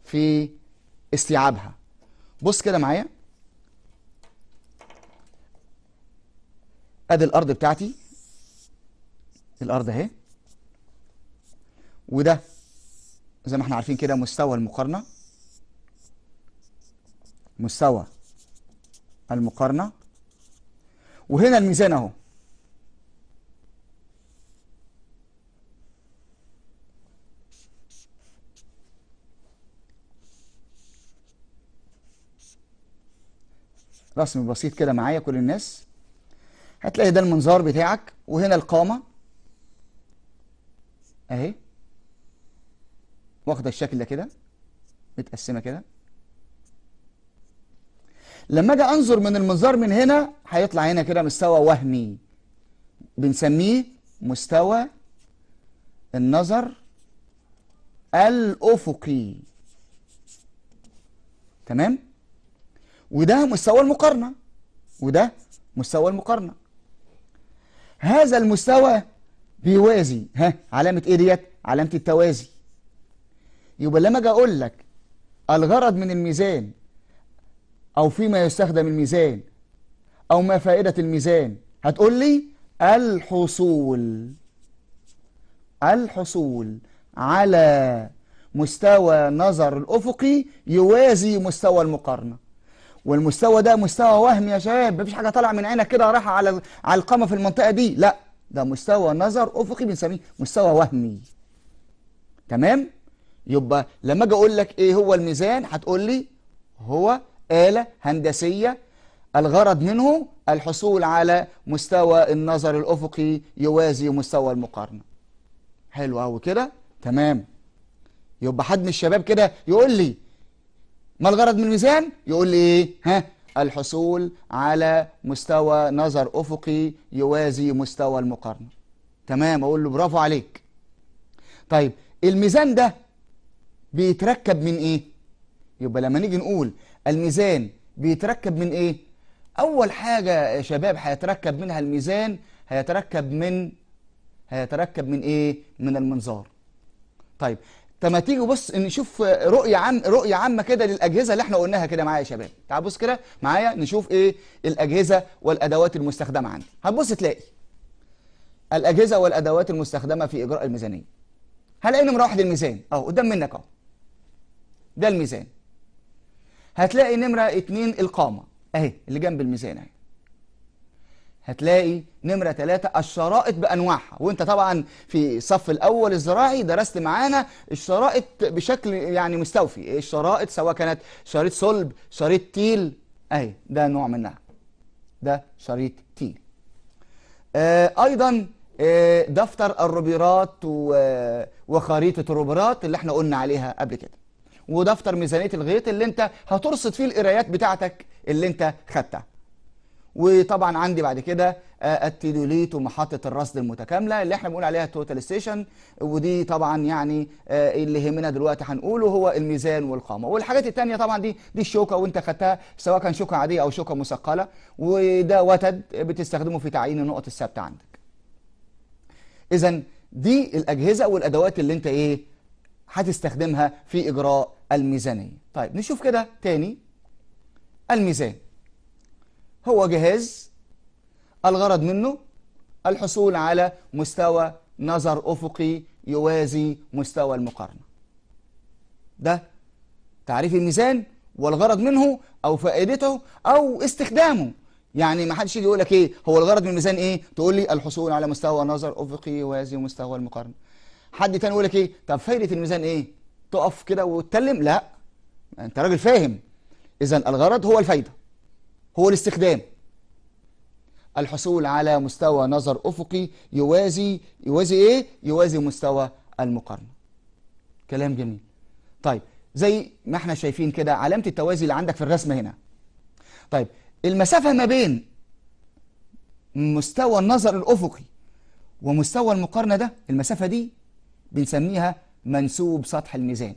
في استيعابها. بص كده معايا. أدي الأرض بتاعتي. الأرض أهي. وده زي ما إحنا عارفين كده مستوى المقارنة. مستوى المقارنة. وهنا الميزان أهو. رسم بسيط كده معايا كل الناس. هتلاقي ده المنظار بتاعك وهنا القامة. أهي. واخدة الشكل ده كده. متقسمة كده. لما أجي انظر من المنظار من هنا هيطلع هنا كده مستوى وهمي. بنسميه مستوى النظر الأفقي. تمام؟ وده مستوى المقارنة. وده مستوى المقارنة. هذا المستوى بيوازي. ها علامة إيه ديت؟ علامة التوازي. يبقى لما أجي أقول لك الغرض من الميزان أو فيما يستخدم الميزان أو ما فائدة الميزان. هتقول لي الحصول الحصول على مستوى نظر الأفقي يوازي مستوى المقارنة. والمستوى ده مستوى وهمي يا شباب مفيش حاجة طالعة من عينك كده رايحة على على القمة في المنطقة دي. لا ده مستوى نظر أفقي بنسميه مستوى وهمي. تمام؟ يبقى لما أجي أقول لك إيه هو الميزان هتقول لي هو آلة هندسية. الغرض منه الحصول على مستوى النظر الأفقي يوازي مستوى المقارنة. حلو قوي كده؟ تمام. يبقى حد من الشباب كده يقول لي ما الغرض من الميزان؟ يقول لي إيه؟ ها؟ الحصول على مستوى نظر أفقي يوازي مستوى المقارنة. تمام أقول له برافو عليك. طيب الميزان ده بيتركب من إيه؟ يبقى لما نيجي نقول الميزان بيتركب من إيه؟ أول حاجة يا شباب هيتركب منها الميزان هيتركب من هيتركب من إيه؟ من المنظار. طيب طب ما تيجي بص نشوف رؤية عام رؤية عامة كده للأجهزة اللي إحنا قلناها كده معايا يا شباب. تعال بص كده معايا نشوف إيه؟ الأجهزة والأدوات المستخدمة عندي. هتبص تلاقي الأجهزة والأدوات المستخدمة في إجراء الميزانية. هلاقي نمره واحد الميزان أهو قدام منك أهو. ده الميزان. هتلاقي نمرة اتنين القامة. أهي اللي جنب الميزان أهي. هتلاقي نمرة ثلاثة الشرائط بأنواعها. وأنت طبعا في الصف الأول الزراعي درست معانا الشرائط بشكل يعني مستوفي. الشرائط سواء كانت شريط صلب شريط تيل. أهي ده نوع منها. ده شريط تيل. آه أيضا آه دفتر الروبيرات و- وخريطة الروبيرات اللي إحنا قلنا عليها قبل كده. ودفتر ميزانية الغيط اللي انت هترصد فيه القرايات بتاعتك اللي انت خدتها. وطبعا عندي بعد كده آه، التيودوليت ومحطة الرصد المتكاملة اللي إحنا بنقول عليها total station ودي طبعا يعني آه، اللي يهمنا دلوقتي هنقوله هو الميزان والقامة. والحاجات التانية طبعا دي دي الشوكة وانت خدتها سواء كان شوكة عادية أو شوكة مثقلة. وده وتد بتستخدمه في تعيين النقط الثابتة عندك. اذا دي الأجهزة والأدوات اللي انت إيه هتستخدمها في إجراء الميزانية. طيب نشوف كده تاني. الميزان. هو جهاز الغرض منه الحصول على مستوى نظر أفقي يوازي مستوى المقارنة. ده تعريف الميزان والغرض منه أو فائدته أو استخدامه. يعني ما حدش يجي يقول لك إيه هو الغرض من الميزان إيه؟ تقول لي الحصول على مستوى نظر أفقي يوازي مستوى المقارنة. حد تاني يقول لك إيه؟ طب فايدة الميزان إيه؟ تقف كده وتتكلم؟ لا. أنت راجل فاهم. إذا الغرض هو الفايدة. هو الاستخدام. الحصول على مستوى نظر أفقي يوازي يوازي إيه؟ يوازي مستوى المقارنة. كلام جميل. طيب زي ما إحنا شايفين كده علامة التوازي اللي عندك في الرسمة هنا. طيب المسافة ما بين مستوى النظر الأفقي ومستوى المقارنة ده المسافة دي بنسميها منسوب سطح الميزان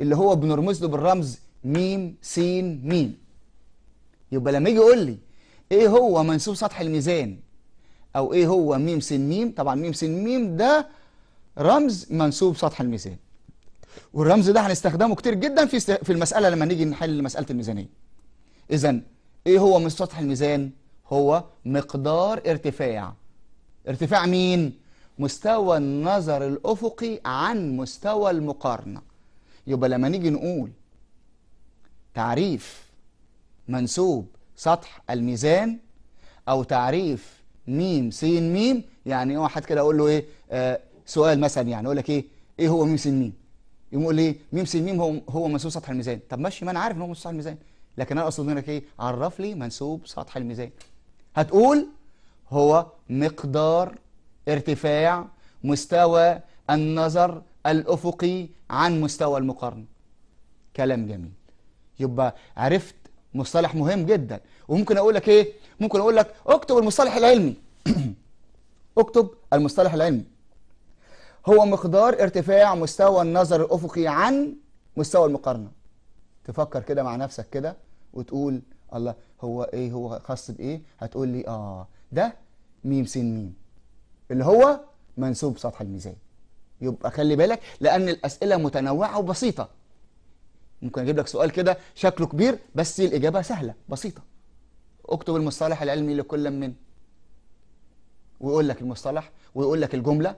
اللي هو بنرمز له بالرمز ميم س ميم. يبقى لما يجي يقول لي إيه هو منسوب سطح الميزان أو إيه هو ميم س ميم؟ طبعا ميم س ميم ده رمز منسوب سطح الميزان. والرمز ده هنستخدمه كتير جدا في. في المسألة لما نيجي نحل مسألة الميزانية. اذا إيه هو من سطح الميزان؟ هو مقدار ارتفاع. ارتفاع مين؟ مستوى النظر الأفقي عن مستوى المقارنة. يبقى لما نيجي نقول تعريف منسوب سطح الميزان أو تعريف ميم س ميم يعني واحد كده أقول له إيه آه سؤال مثلا يعني أقول لك إيه إيه هو ميم س ميم؟ يقوم يقول لي إيه ميم س ميم هو هو منسوب سطح الميزان. طب ماشي ما أنا عارف إن هو منسوب سطح الميزان لكن أنا أقصد منك إيه عرف لي منسوب سطح الميزان. هتقول هو مقدار ارتفاع مستوى النظر الأفقي عن مستوى المقارنة. كلام جميل. يبقى عرفت مصطلح مهم جدا. وممكن أقول لك إيه؟ ممكن أقول لك اكتب المصطلح العلمي. اكتب المصطلح العلمي. هو مقدار ارتفاع مستوى النظر الأفقي عن مستوى المقارنة. تفكر كده مع نفسك كده وتقول الله هو إيه؟ هو خاص بإيه؟ هتقول لي آه. ده ميم س ميم. اللي هو منسوب سطح الميزان. يبقى خلي بالك لأن الأسئلة متنوعة وبسيطة. ممكن أجيب لك سؤال كده شكله كبير بس الإجابة سهلة بسيطة. اكتب المصطلح العلمي لكل من؟ ويقول لك المصطلح ويقول لك الجملة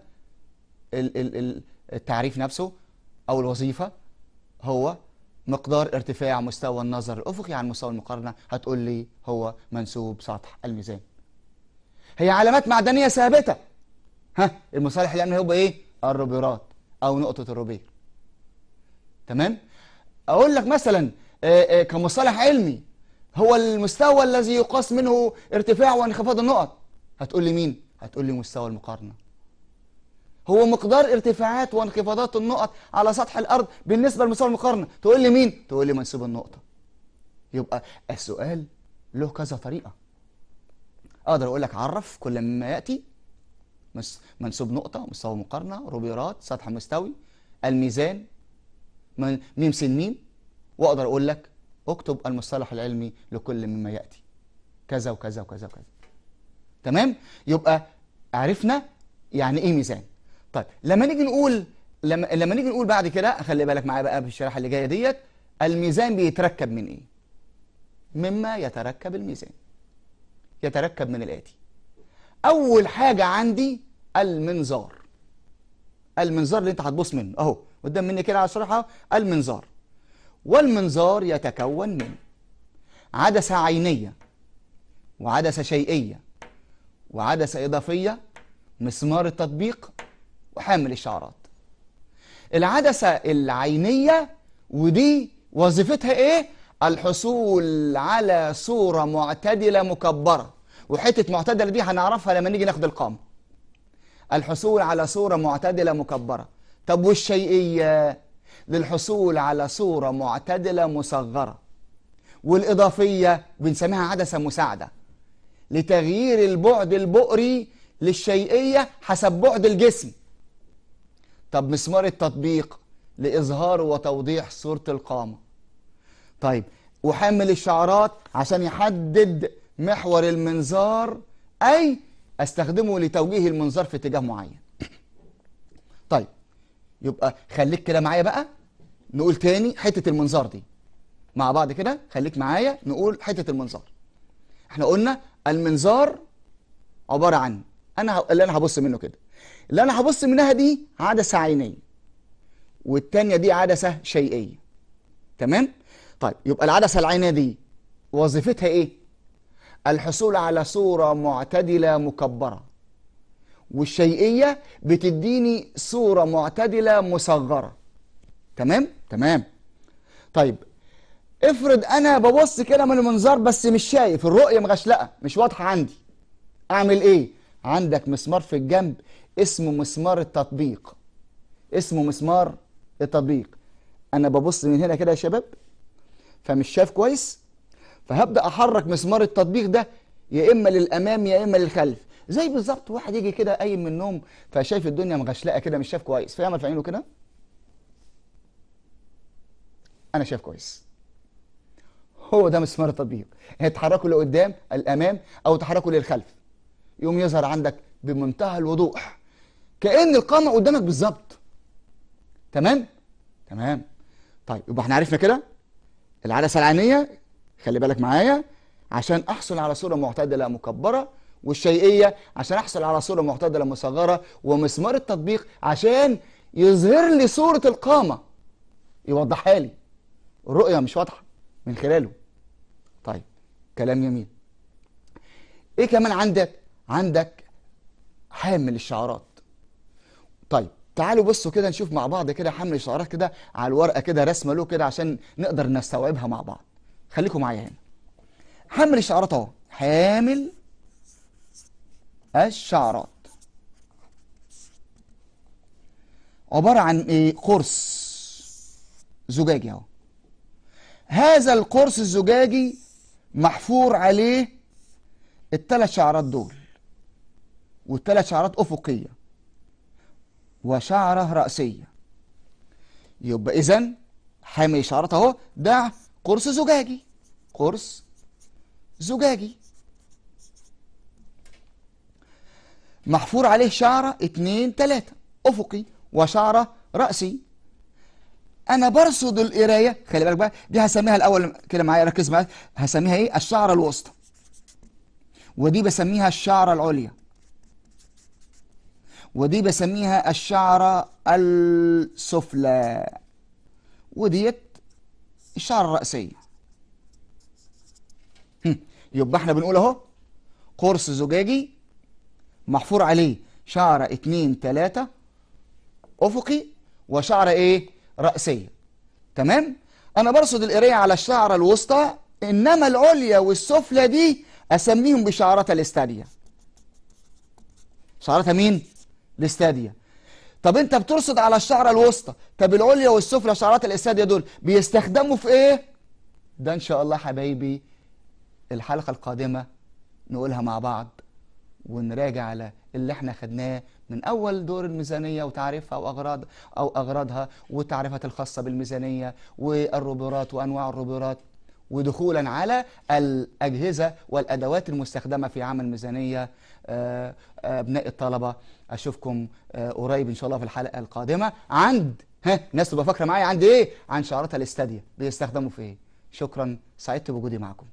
ال- ال- ال- التعريف نفسه أو الوظيفة. هو مقدار ارتفاع مستوى النظر الأفقي عن مستوى المقارنة. هتقول لي هو منسوب سطح الميزان. هي علامات معدنية ثابتة. ها المصطلح العلمي هو إيه؟ الروبيرات أو نقطة الروبير. تمام؟ أقول لك مثلا آه، آه، كمصطلح علمي هو المستوى الذي يقاس منه ارتفاع وانخفاض النقط. هتقول لي مين؟ هتقول لي مستوى المقارنة. هو مقدار ارتفاعات وانخفاضات النقط على سطح الأرض بالنسبة لمستوى المقارنة. تقول لي مين؟ تقول لي منسوب النقطة. يبقى السؤال له كذا طريقة. أقدر أقول لك عرف كل مما يأتي منسوب نقطة مستوى مقارنة روبيرات سطح مستوي الميزان ميم س ميم وأقدر أقول لك أكتب المصطلح العلمي لكل مما يأتي. كذا وكذا وكذا وكذا. تمام؟ يبقى عرفنا يعني إيه ميزان. طيب لما نيجي نقول لما لما نيجي نقول بعد كده خلي بالك معايا بقى في الشريحة اللي جاية ديت الميزان بيتركب من إيه؟ مما يتركب الميزان. يتركب من الآتي. أول حاجة عندي المنظار. المنظار اللي انت هتبص منه. أهو قدام مني كده على الشريحة المنظار. والمنظار يتكون من عدسة عينية وعدسة شيئية وعدسة إضافية مسمار التطبيق وحامل الشعرات العدسة العينية ودي وظيفتها إيه؟ الحصول على صورة معتدلة مكبرة. وحتة معتدله دي هنعرفها لما نيجي ناخد القامة. الحصول على صورة معتدلة مكبرة. طب والشيئية؟ للحصول على صورة معتدلة مصغرة. والإضافية بنسميها عدسة مساعدة. لتغيير البعد البؤري للشيئية حسب بعد الجسم. طب مسمار التطبيق لإظهار وتوضيح صورة القامة. طيب وحامل الشعرات عشان يحدد محور المنظار أي أستخدمه لتوجيه المنظار في اتجاه معين. طيب يبقى خليك كده معايا بقى نقول تاني حتة المنظار دي. مع بعض كده خليك معايا نقول حتة المنظار. إحنا قلنا المنظار عبارة عن أنا ه- اللي أنا هبص منه كده. اللي أنا هبص منها دي عدسة عينية والتانية دي عدسة شيئية. تمام؟ طيب يبقى العدسة العينية دي وظيفتها إيه؟ الحصول على صورة معتدلة مكبرة. والشيئية بتديني صورة معتدلة مصغرة. تمام؟ تمام. طيب افرض أنا ببص كده من المنظار بس مش شايف الرؤية مغشلقه مش واضحة عندي. أعمل إيه؟ عندك مسمار في الجنب اسمه مسمار التطبيق. اسمه مسمار التطبيق. أنا ببص من هنا كده يا شباب فمش شايف كويس؟ فهبدأ أحرك مسمار التطبيق ده يا إما للأمام يا إما للخلف. زي بالظبط واحد يجي كده قايم من النوم فشايف الدنيا مغشلقة كده مش شايف كويس. فيعمل في عينه كده. أنا شايف كويس. هو ده مسمار التطبيق. يتحركوا لقدام الأمام أو تحركوا للخلف. يقوم يظهر عندك بمنتهى الوضوح. كأن القامة قدامك بالظبط. تمام؟ تمام. طيب يبقى إحنا عرفنا كده؟ العدسة العينية خلي بالك معايا عشان أحصل على صورة معتدلة مكبرة والشيئية عشان أحصل على صورة معتدلة مصغرة ومسمار التطبيق عشان يظهر لي صورة القامة. يوضحها لي. الرؤية مش واضحة من خلاله. طيب كلام جميل. إيه كمان عندك؟ عندك حامل الشعارات طيب تعالوا بصوا كده نشوف مع بعض كده حمل الشعارات كده على الورقة كده رسمة له كده عشان نقدر نستوعبها مع بعض. خليكم معايا هنا. حمل الشعارات اهو. حامل الشعارات. عبارة عن إيه؟ قرص زجاجي اهو. هذا القرص الزجاجي محفور عليه الثلاث شعرات دول. والثلاث شعرات أفقية. وشعرة رأسية. يبقى اذا حامل شعرات اهو. ده قرص زجاجي. قرص زجاجي. محفور عليه شعرة اتنين تلاته أفقي وشعره رأسي. أنا برصد القراية. خلي بالك بقى دي هسميها الأول كده معايا ركز معايا. هسميها إيه؟ الشعره الوسطى. ودي بسميها الشعره العليا. ودي بسميها الشعره السفلى. وديت الشعره الراسيه هم، يبقى إحنا بنقول أهو قرص زجاجي محفور عليه شعرة اتنين تلاتة أفقي وشعرة إيه؟ رأسية. تمام؟ أنا برصد القراية على الشعرة الوسطى إنما العليا والسفلى دي أسميهم بشعرات الاستاديا شعرتها مين؟ الاستاديا طب انت بترصد على الشعرة الوسطى. طب العليا والسفلى شعرات الاستاديا دول بيستخدموا في إيه؟ ده إن شاء الله حبايبي الحلقة القادمة نقولها مع بعض ونراجع على اللي إحنا خدناه من أول دور الميزانية وتعريفها واغراض أو أغراضها وتعريفات الخاصة بالميزانية والروبرات وأنواع الروبرات ودخولا على الأجهزة والأدوات المستخدمة في عمل ميزانية. أبناء الطلبة. أشوفكم آه، قريب إن شاء الله في الحلقة القادمة. عند ها الناس تبقى فاكرة معايا عند إيه؟ عن شعارات الاستاديا بيستخدموا في إيه شكرا سعدت بوجودي معكم.